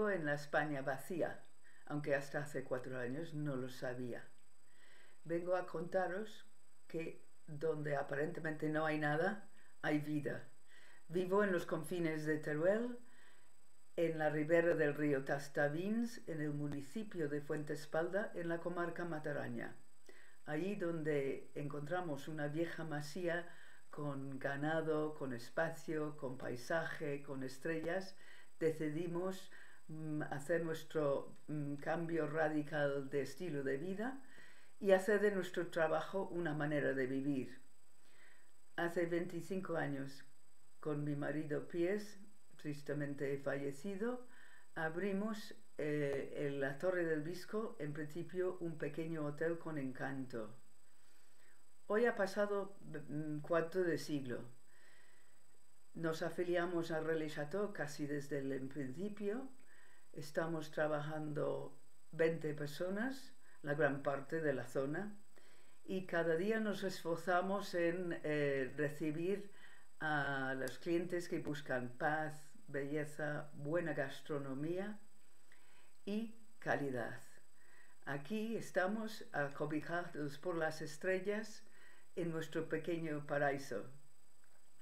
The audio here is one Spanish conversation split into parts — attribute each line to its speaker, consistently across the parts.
Speaker 1: Vivo en la España vacía, aunque hasta hace cuatro años no lo sabía. Vengo a contaros que donde aparentemente no hay nada, hay vida. Vivo en los confines de Teruel, en la ribera del río Tastavins, en el municipio de Fuentespalda, en la comarca Mataraña. Allí donde encontramos una vieja masía con ganado, con espacio, con paisaje, con estrellas, decidimos hacer nuestro mm, cambio radical de estilo de vida y hacer de nuestro trabajo una manera de vivir. Hace 25 años, con mi marido Pies, tristemente fallecido, abrimos eh, en la Torre del Visco, en principio un pequeño hotel con encanto. Hoy ha pasado mm, cuarto de siglo. Nos afiliamos a Relais Chateau casi desde el principio. Estamos trabajando 20 personas, la gran parte de la zona, y cada día nos esforzamos en eh, recibir a los clientes que buscan paz, belleza, buena gastronomía y calidad. Aquí estamos acobijados por las estrellas en nuestro pequeño paraíso.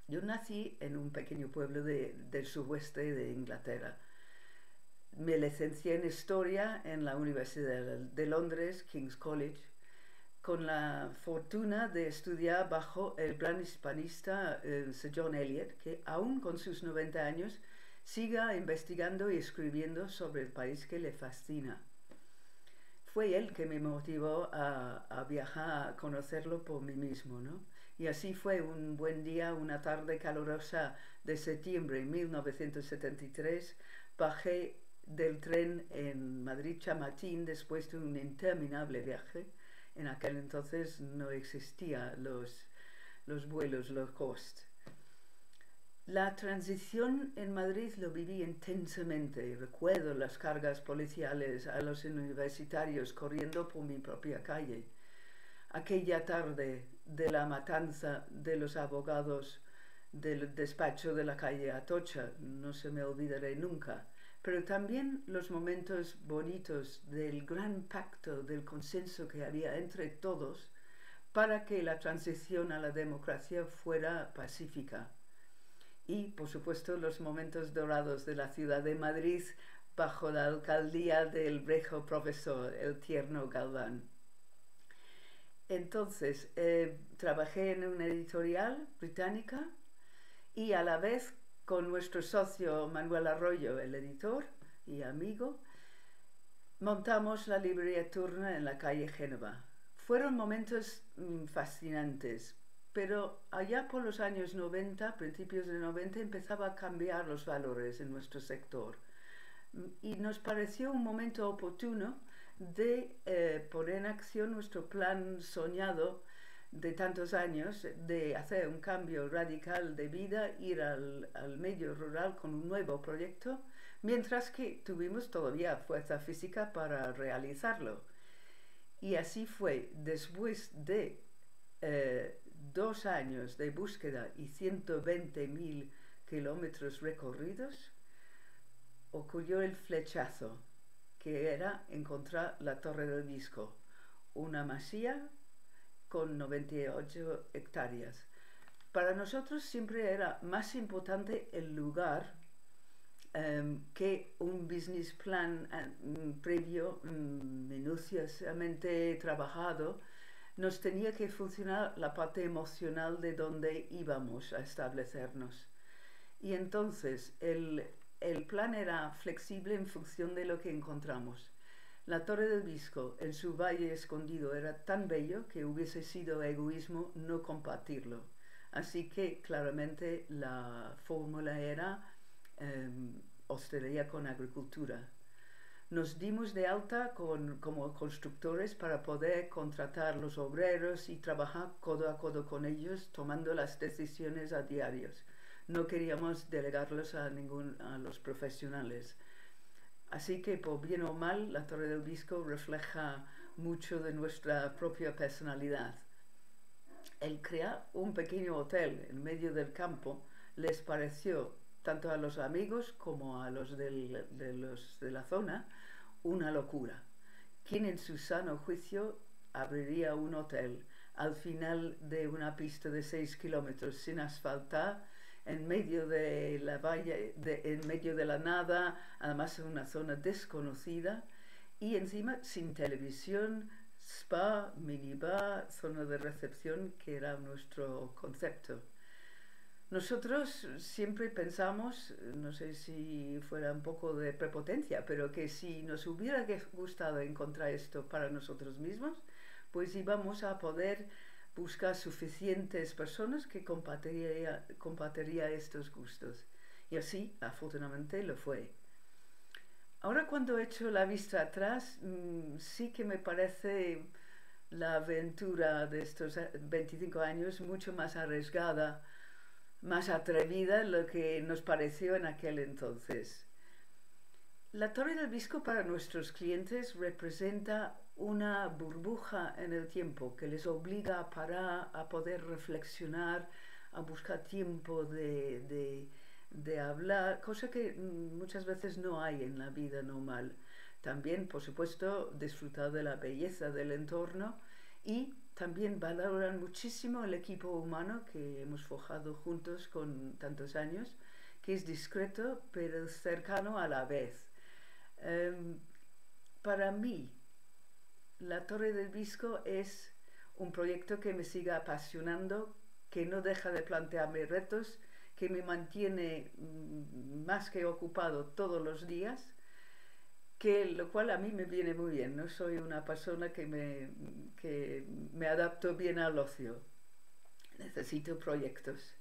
Speaker 1: Yo nací en un pequeño pueblo del suroeste de Inglaterra. Me licencié en Historia en la Universidad de Londres, King's College, con la fortuna de estudiar bajo el gran hispanista eh, Sir John Eliot, que aún con sus 90 años siga investigando y escribiendo sobre el país que le fascina. Fue él que me motivó a, viajar, a conocerlo por mí mismo, ¿no? Y así fue un buen día, una tarde calurosa de septiembre de 1973, bajé del tren en Madrid-Chamatín después de un interminable viaje. En aquel entonces no existían los, los vuelos low cost. La transición en Madrid lo viví intensamente. Recuerdo las cargas policiales a los universitarios corriendo por mi propia calle. Aquella tarde de la matanza de los abogados del despacho de la calle Atocha, no se me olvidaré nunca. Pero también los momentos bonitos del gran pacto, del consenso que había entre todos para que la transición a la democracia fuera pacífica y, por supuesto, los momentos dorados de la ciudad de Madrid bajo la alcaldía del viejo profesor, el tierno Galván. Entonces, eh, trabajé en una editorial británica y a la vez con nuestro socio Manuel Arroyo, el editor y amigo, montamos la librería Turna en la calle Génova. Fueron momentos mm, fascinantes pero allá por los años 90, principios de 90, empezaba a cambiar los valores en nuestro sector. Y nos pareció un momento oportuno de eh, poner en acción nuestro plan soñado de tantos años de hacer un cambio radical de vida, ir al, al, medio rural con un nuevo proyecto, mientras que tuvimos todavía fuerza física para realizarlo. Y así fue, después de eh, dos años de búsqueda y 120.000 kilómetros recorridos, ocurrió el flechazo, que era encontrar la Torre del Disco, una masía con 98 hectáreas. Para nosotros siempre era más importante el lugar em, que un business plan eh, previo, mm, minuciosamente trabajado, nos tenía que funcionar la parte emocional de donde íbamos a establecernos. Y entonces el, plan era flexible en función de lo que encontramos. La Torre del Visco en su valle escondido era tan bello que hubiese sido egoísmo no compartirlo. Así que claramente la fórmula era eh, hostelería con agricultura nos dimos de alta como constructores para poder contratar los obreros y trabajar codo a codo con ellos tomando las decisiones a diarios. No queríamos delegarlos a, ningún, a los profesionales. Así que por bien o mal la Torre del Disco refleja mucho de nuestra propia personalidad. El crear un pequeño hotel en medio del campo les pareció tanto a los amigos como a los, de los de la zona, una locura. ¿Quién en su sano juicio abriría un hotel al final de una pista de 6 kilómetros sin asfaltar, en medio de la valle, en medio de la nada, además en una zona desconocida, y encima sin televisión, spa, minibar, zona de recepción, que era nuestro concepto. Nosotros siempre pensamos, no sé si fuera un poco de prepotencia, pero que si nos hubiera gustado encontrar esto para nosotros mismos, pues íbamos a poder buscar suficientes personas que compartiría, compartiría estos gustos. Y así, afortunadamente, lo fue. Ahora cuando he hecho la vista atrás, mm, sí que me parece la aventura de estos 25 años mucho más arriesgada, más atrevida de lo que nos pareció en aquel entonces. La Torre del Visco para nuestros clientes representa una burbuja en el tiempo que les obliga a parar, a poder reflexionar, a buscar tiempo de, de, hablar, cosa que muchas veces no hay en la vida normal. También, por supuesto, disfrutar de la belleza del entorno y también valoran muchísimo el equipo humano que hemos forjado juntos con tantos años, que es discreto pero cercano a la vez. Em, para mí, la Torre del Visco es un proyecto que me sigue apasionando, que no deja de plantearme retos, que me mantiene mm, más que ocupado todos los días, que lo cual a mí me viene muy bien. No soy una persona que me, que me adapto bien al ocio. Necesito proyectos.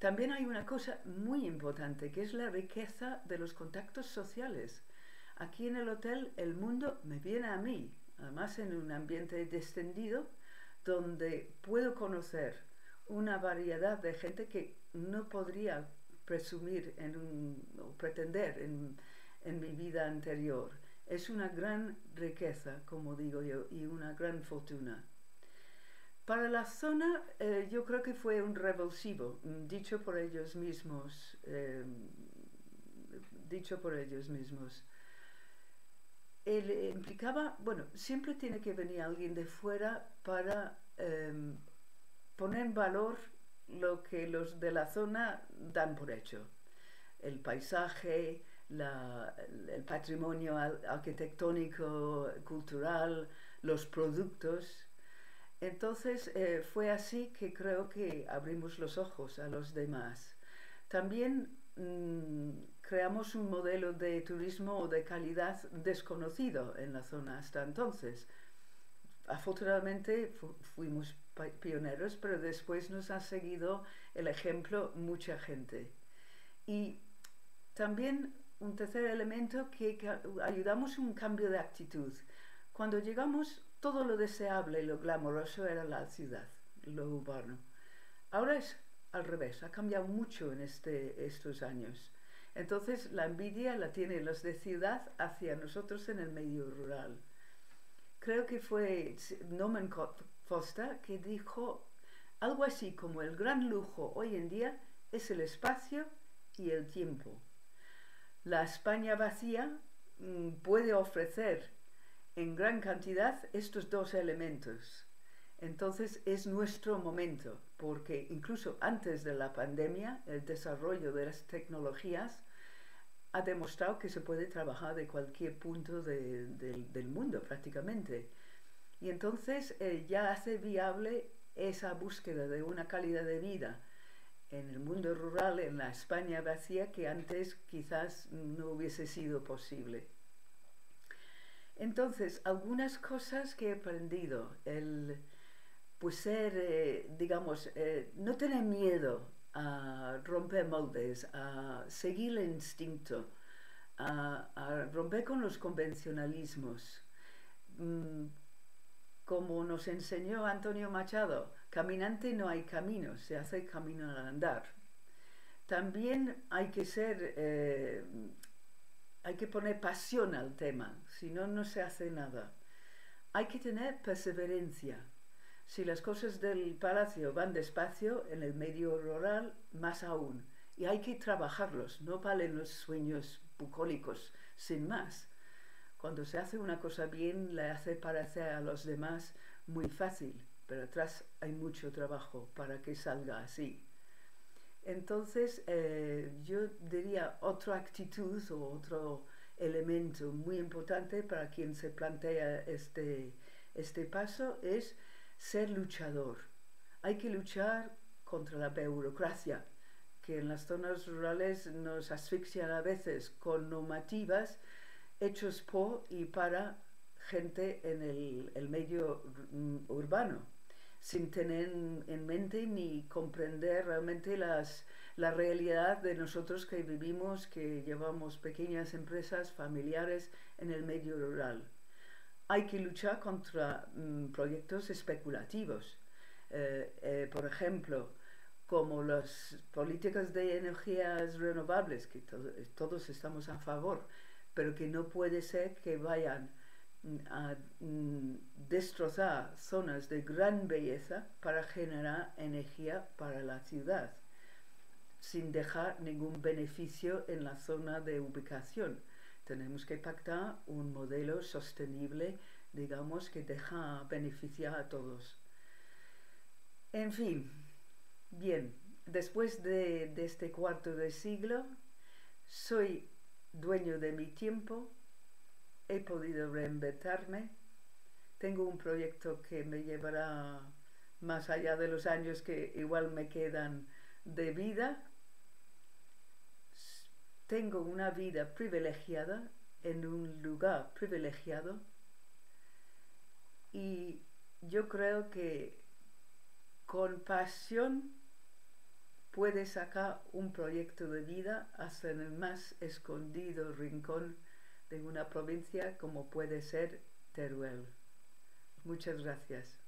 Speaker 1: También hay una cosa muy importante, que es la riqueza de los contactos sociales. Aquí en el hotel el mundo me viene a mí, además en un ambiente descendido donde puedo conocer una variedad de gente que no podría presumir en o pretender en, mi vida anterior. Es una gran riqueza, como digo yo, y una gran fortuna. Para la zona, eh, yo creo que fue un revulsivo, dicho por ellos mismos, eh, dicho por ellos mismos él implicaba, bueno, siempre tiene que venir alguien de fuera para em, poner en valor lo que los de la zona dan por hecho. El paisaje, el patrimonio arquitectónico, cultural, los productos. Entonces eh, fue así que creo que abrimos los ojos a los demás. También mm, creamos un modelo de turismo de calidad desconocido en la zona hasta entonces. Afortunadamente fuimos pioneros, pero después nos ha seguido el ejemplo mucha gente. Y también un tercer elemento que ayudamos un cambio de actitud. Cuando llegamos, todo lo deseable y lo glamoroso era la ciudad, lo urbano. Ahora es al revés, ha cambiado mucho en este, estos años. Entonces la envidia la tienen los de ciudad hacia nosotros en el medio rural. Creo que fue Norman Foster que dijo algo así como el gran lujo hoy en día es el espacio y el tiempo. La España vacía mm, puede ofrecer en gran cantidad estos dos elementos. Entonces es nuestro momento, porque incluso antes de la pandemia, el desarrollo de las tecnologías ha demostrado que se puede trabajar de cualquier punto del mundo prácticamente. Y entonces eh, ya hace viable esa búsqueda de una calidad de vida en el mundo rural, en la España vacía, que antes quizás no hubiese sido posible. Entonces, algunas cosas que he aprendido, el pues ser, eh, digamos, eh, no tener miedo a romper moldes, a seguir el instinto, a, romper con los convencionalismos. Mm, como nos enseñó Antonio Machado, caminante no hay camino, se hace camino al andar. También hay que ser, eh, hay que poner pasión al tema, si no, no se hace nada. Hay que tener perseverancia. Si las cosas del palacio van despacio, en el medio rural, más aún. y hay que trabajarlos, no valen los sueños bucólicos sin más. Cuando se hace una cosa bien, le hace parecer a los demás muy fácil, pero atrás hay mucho trabajo para que salga así. Entonces, eh, yo diría otra actitud o otro elemento muy importante para quien se plantea este, este paso es ser luchador. Hay que luchar contra la burocracia, que en las zonas rurales nos asfixian a veces con normativas hechos por y para gente en el, medio urbano, sin tener en mente ni comprender realmente las, la realidad de nosotros que vivimos, que llevamos pequeñas empresas familiares en el medio rural. Hay que luchar contra mm, proyectos especulativos. Eh, eh, por ejemplo, como las políticas de energías renovables, que todos estamos a favor, pero que no puede ser que vayan mm, a mm, destrozar zonas de gran belleza para generar energía para la ciudad, sin dejar ningún beneficio en la zona de ubicación. Tenemos que pactar un modelo sostenible, digamos, que deja beneficiar a todos. En fin, bien, después de, este cuarto de siglo, soy dueño de mi tiempo, he podido reinventarme, tengo un proyecto que me llevará más allá de los años que igual me quedan de vida. Tengo una vida privilegiada en un lugar privilegiado y yo creo que con pasión puede sacar un proyecto de vida hasta en el más escondido rincón de una provincia como puede ser Teruel. Muchas gracias.